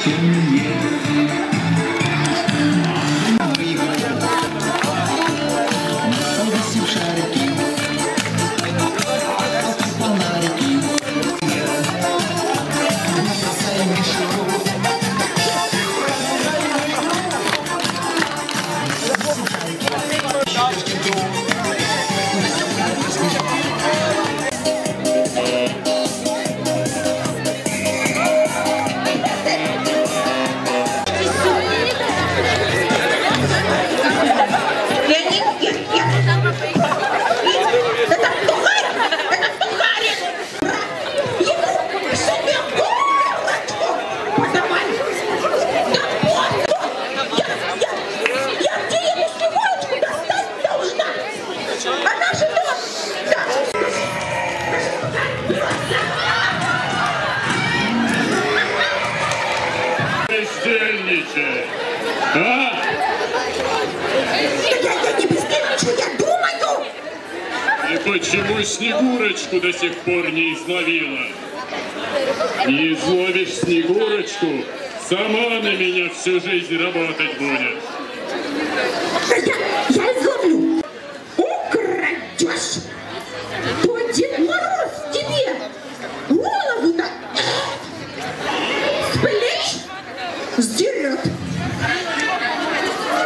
今夜。Почему Снегурочку до сих пор не изловила? Не изловишь Снегурочку, сама на меня всю жизнь работать будешь. Да я, я изловлю! Украдешь! То Дед Мороз тебе голову-то с плеч сдерет!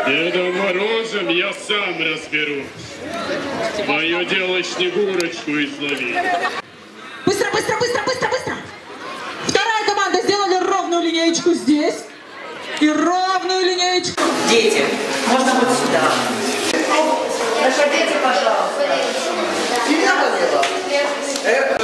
Дедом Морозом я сам разберусь. Мое дело Снегурочку изловить. Быстро, быстро, быстро, быстро, быстро! Вторая команда сделали ровную линеечку здесь. И ровную линеечку. Дети, можно вот сюда. Проходите, пожалуйста. Это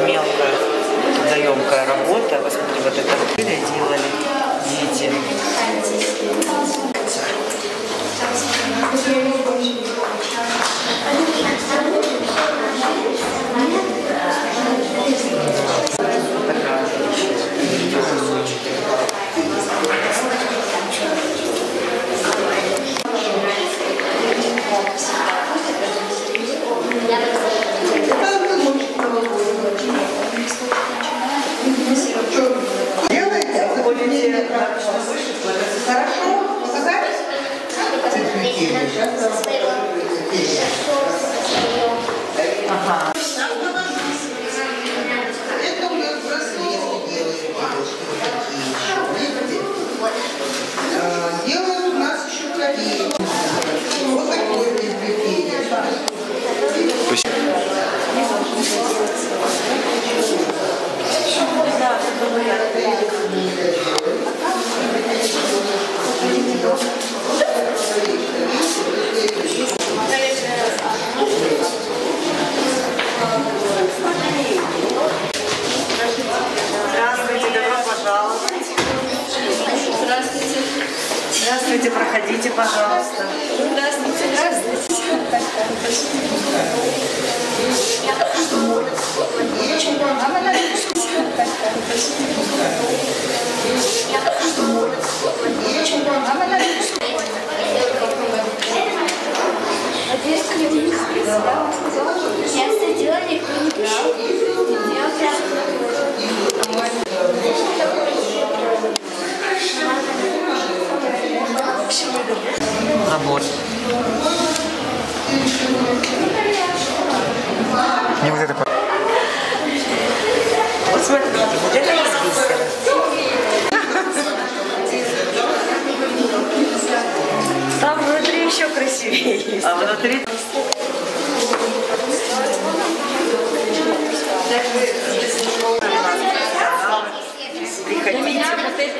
очень мелкая, трудоемкая работа. Посмотри, вот это Aham. Никто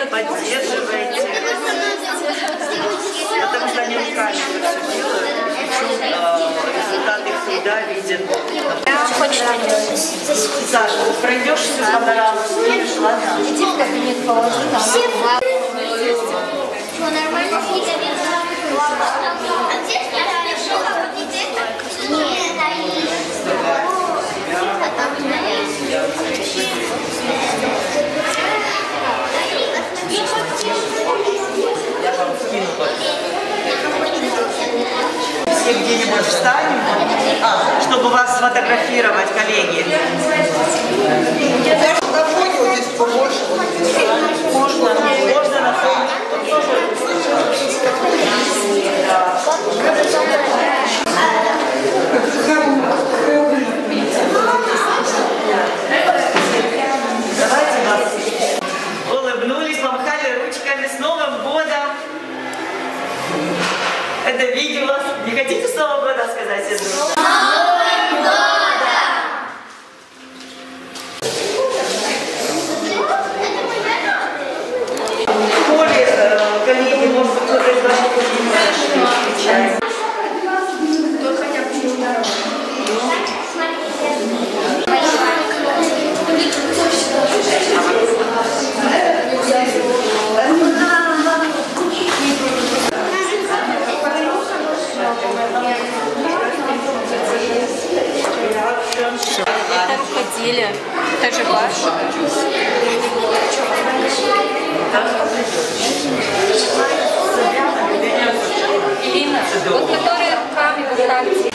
поддерживайте. Потому что они это все делают. Причем результат их труда виден. Саша, пройдешь всю панораму, съедешь, ладно? Иди в кабинет положи там. Что, нормально Давайте где-нибудь встанем, чтобы вас сфотографировать, коллеги. На фоне здесь побольше. Можно, можно на фоне. Давайте вас улыбнулись, помахали ручками с Новым годом. Это видео. Не хотите с Новым годом сказать, я думаю? Коли, э, коллеги, может быть, кто-то из ваших людей рукоделие. Это же ваше. Ирина, вот которые руками руками.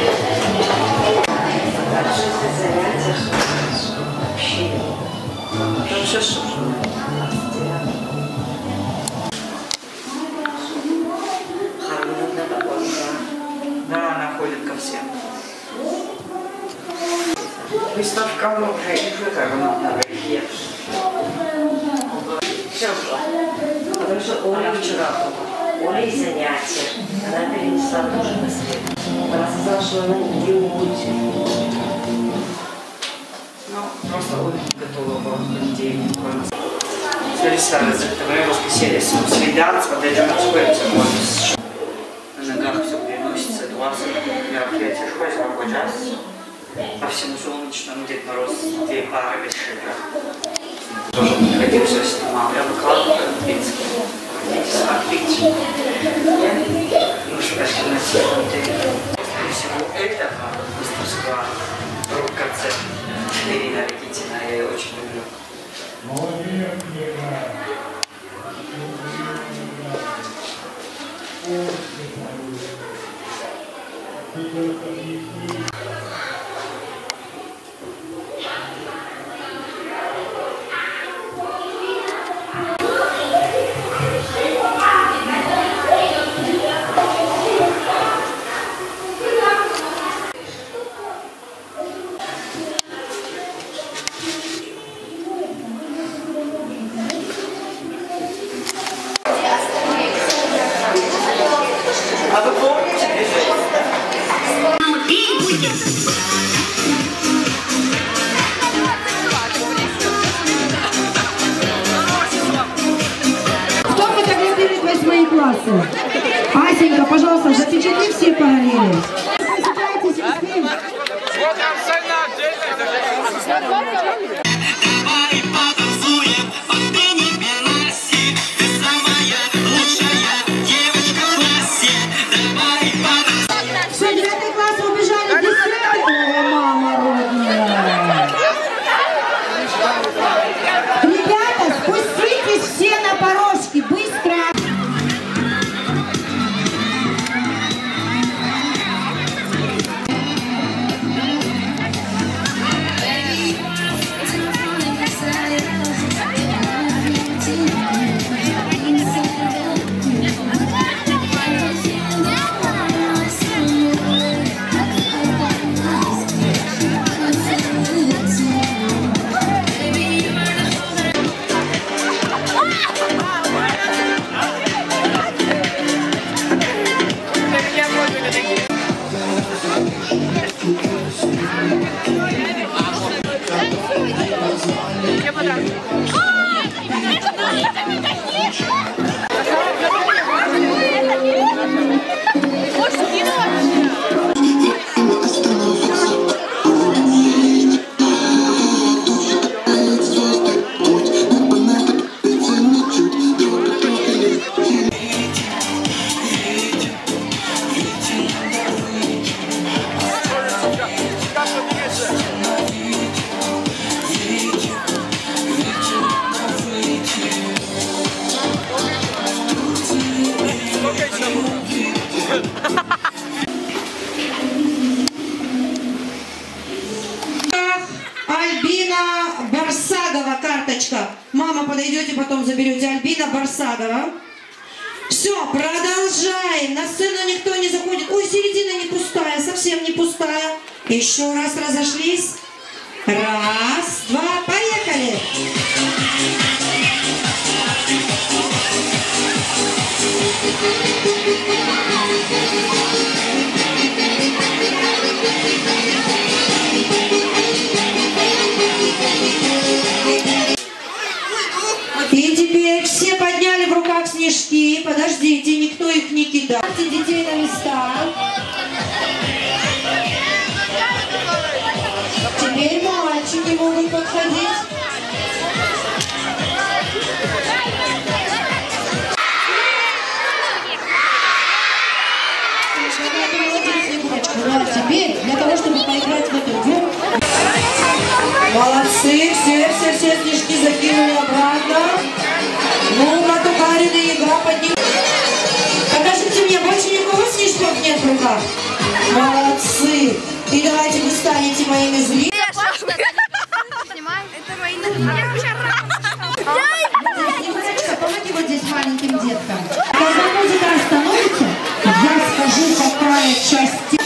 Там просто Оля не готова была в понедельник. Совершенно закрываю воскресенье с свидаться, подойдем на сходимся, На ногах все переносится, 20 мероприятий школы, 40 час. По всему солнечному Дед Мороз, две пары без шика. Тоже приходил, все снимал, я выкладываю, в принципе. Видите, смотрите. Ну, что, если на Скорее всего, этого мастерства рок-концерт Ирина Ракитина, я ее очень люблю. Кто фотографирует восьмые классы? Асенька, пожалуйста, запечатли все параллели. Подойдете, потом заберете. Альбина Барсагова. Все, продолжаем. На сцену никто не заходит. Ой, середина не пустая, совсем не пустая. Еще раз разошлись. Раз, два, поехали. И теперь все подняли в руках снежки. Подождите, никто их не кидал. Ставьте детей на места. Теперь мальчики могут подходить. Ну а теперь, для того, чтобы поиграть в эту игру, Молодцы, все, все, все снежки закинули обратно. Ну, Матухарина, игра подним. Покажите мне, больше никого снежков нет в руках. Молодцы. И давайте вы станете моими зрителями. Это мои Девочка, помоги вот здесь маленьким деткам. Когда музыка остановится, я скажу, какая часть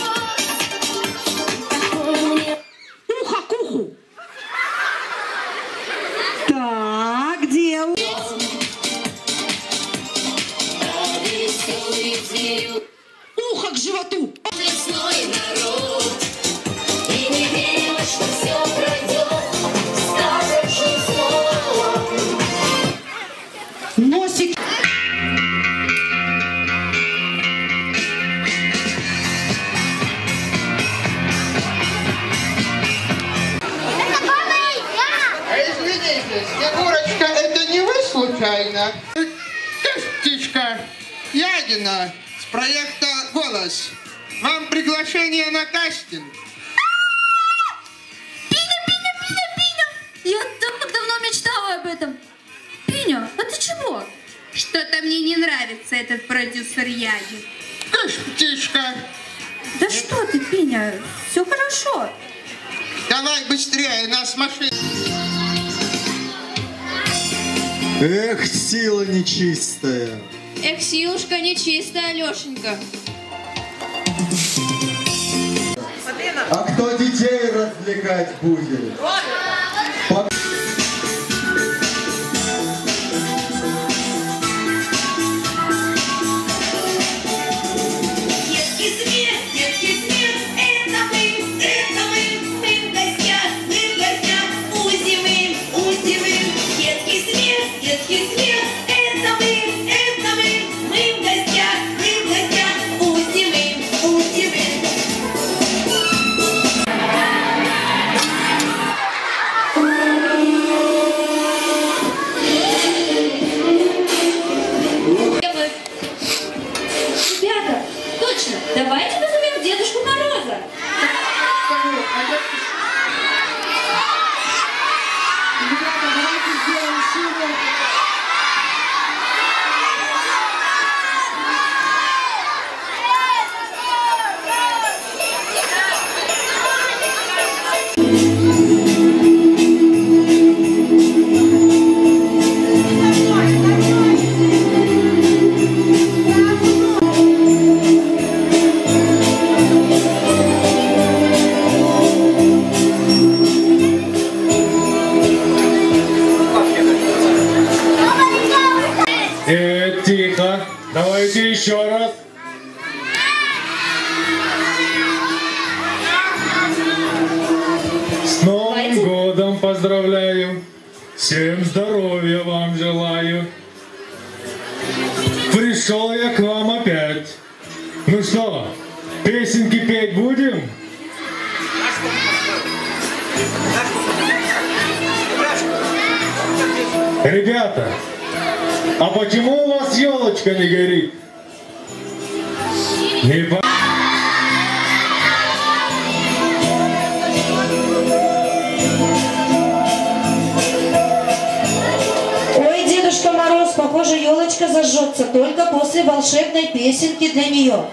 на кастинг. Пиня, Пиня, Пиня, Пиня! Я так давно мечтала об этом. Пиня, а ты чего? Что-то мне не нравится этот продюсер Яги. Кыш, птичка, Да что ты, Пиня, все хорошо. давай быстрее, нас машина. Эх, сила нечистая. Эх, силушка нечистая, Алешенька. Детей развлекать будет? Ребята, а почему у вас елочка не горит? Не по- Ой, Дедушка Мороз, похоже, елочка зажжется только после волшебной песенки для нее.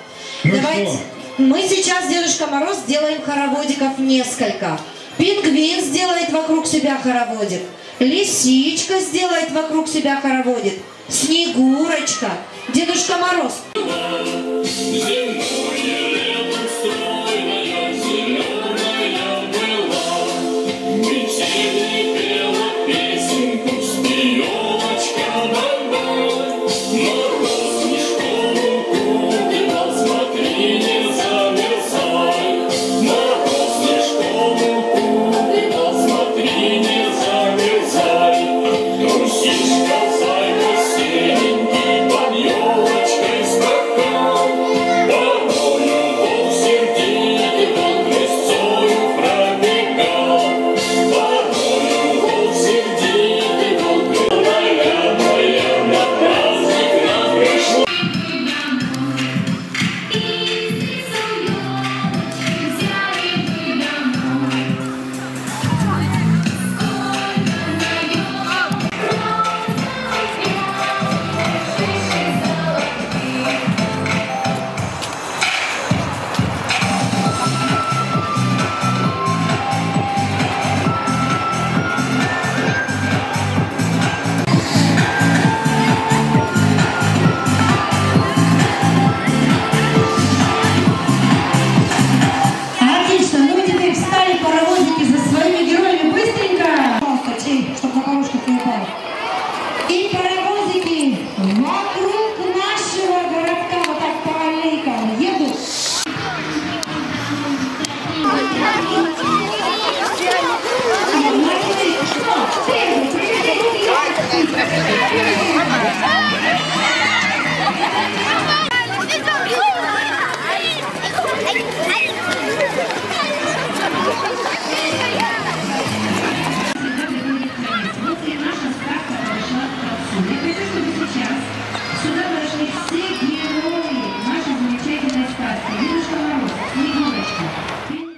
Ну Давайте. что? Мы сейчас, Дедушка Мороз, сделаем хороводиков несколько. Пингвин сделает вокруг себя хороводик. Лисичка сделает вокруг себя хороводик. Снегурочка, Дедушка Мороз. Зимой Jesus.